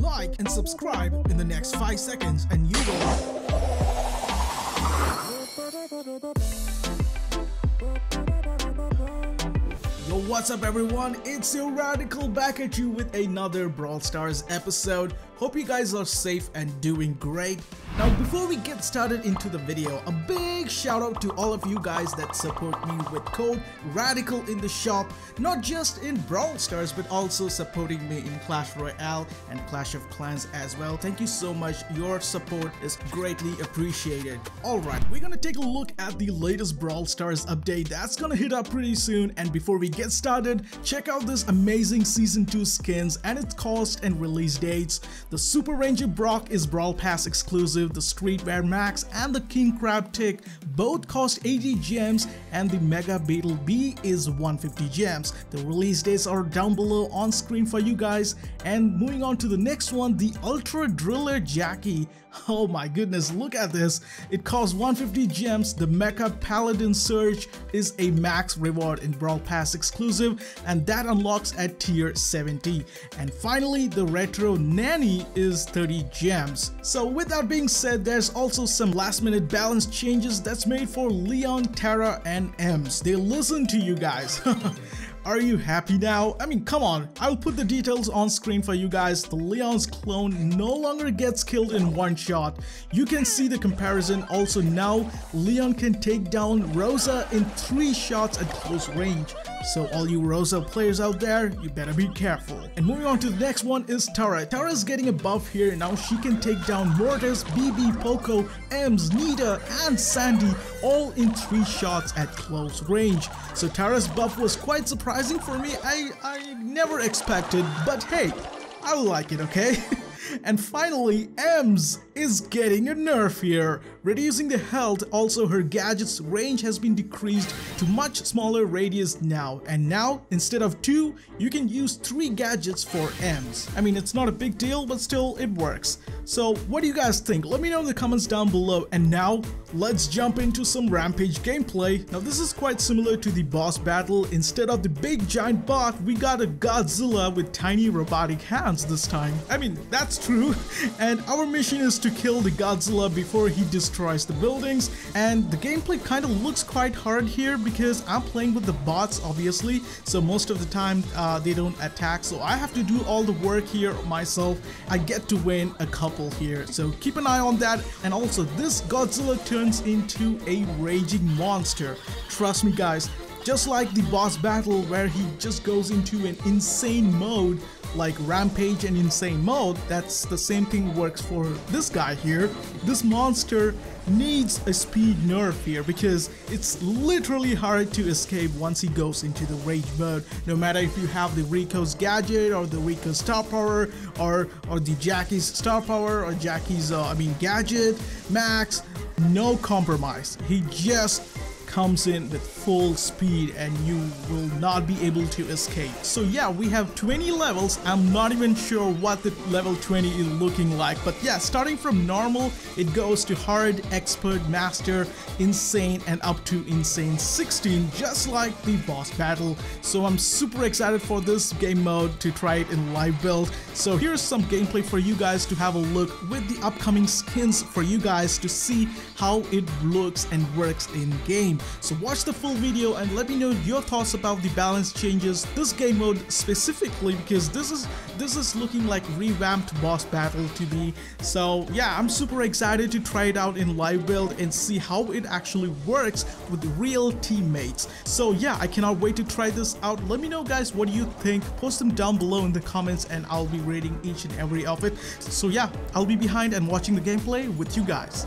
like and subscribe in the next 5 seconds and you will Yo, what's up everyone? It's your Radical back at you with another Brawl Stars episode. Hope you guys are safe and doing great. Now before we get started into the video, a big shout out to all of you guys that support me with code RADICAL in the shop, not just in Brawl Stars but also supporting me in Clash Royale and Clash of Clans as well. Thank you so much, your support is greatly appreciated. Alright, we're gonna take a look at the latest Brawl Stars update that's gonna hit up pretty soon and before we get started, check out this amazing Season 2 skins and its cost and release dates. The Super Ranger Brock is Brawl Pass exclusive, the Streetwear Max and the King Crab Tick both cost 80 gems and the Mega Beetle Bea is 150 gems. The release dates are down below on screen for you guys and moving on to the next one, the Ultra Driller Jacky. Oh my goodness, look at this. It costs 150 gems. The Mecha Paladin Surge is a max reward in Brawl Pass exclusive and that unlocks at tier 70. And finally, the Retro Nani is 30 gems. So with that being said, there's also some last minute balance changes that's made for Leon, Tara, and Emz. They listen to you guys. Are you happy now? I mean, come on. I'll put the details on screen for you guys. The Leon's clone no longer gets killed in one shot. You can see the comparison. Also now, Leon can take down Rosa in three shots at close range. So all you Rosa players out there, you better be careful. And moving on to the next one is Tara. Tara's getting a buff here. Now she can take down Mortis, Bibi, Poco, Emz, Nita, and Sandy all in three shots at close range. So Tara's buff was quite surprising for me. I, I never expected, but hey, I like it, okay? and finally, Emz is getting a nerf here. Reducing the health, also her gadget's range has been decreased to much smaller radius now. And now, instead of two, you can use three gadgets for Emz. I mean, it's not a big deal, but still, it works. So, what do you guys think? Let me know in the comments down below. And now, let's jump into some Rampage gameplay. Now, this is quite similar to the boss battle. Instead of the big giant bot, we got a Godzilla with tiny robotic hands this time. I mean, that's true. And our mission is to kill the Godzilla before he destroys the buildings. And the gameplay kind of looks quite hard here because I'm playing with the bots, obviously. So most of the time, uh, they don't attack. So I have to do all the work here myself. I get to win a couple couple here. So keep an eye on that. And also this Godzilla turns into a raging monster. Trust me guys, just like the boss battle where he just goes into an insane mode like Rampage and Insane mode, that's the same thing works for this guy here. This monster needs a speed nerf here because it's literally hard to escape once he goes into the rage mode no matter if you have the Rico's gadget or the Rico's star power or or the Jacky's star power or Jacky's uh, I mean gadget max no compromise he just comes in with full speed and you will not be able to escape. So yeah, we have 20 levels. I'm not even sure what the level 20 is looking like. But yeah, starting from normal, it goes to hard, expert, master, insane, and up to insane 16, just like the boss battle. So I'm super excited for this game mode to try it in live build. So here's some gameplay for you guys to have a look with the upcoming skins for you guys to see how it looks and works in game. So watch the full video and let me know your thoughts about the balance changes this game mode specifically because this is this is looking like revamped boss battle to me. So yeah, I'm super excited to try it out in live build and see how it actually works with real teammates. So yeah, I cannot wait to try this out. Let me know guys what do you think. Post them down below in the comments and I'll be rating each and every of it. So yeah, I'll be behind and watching the gameplay with you guys.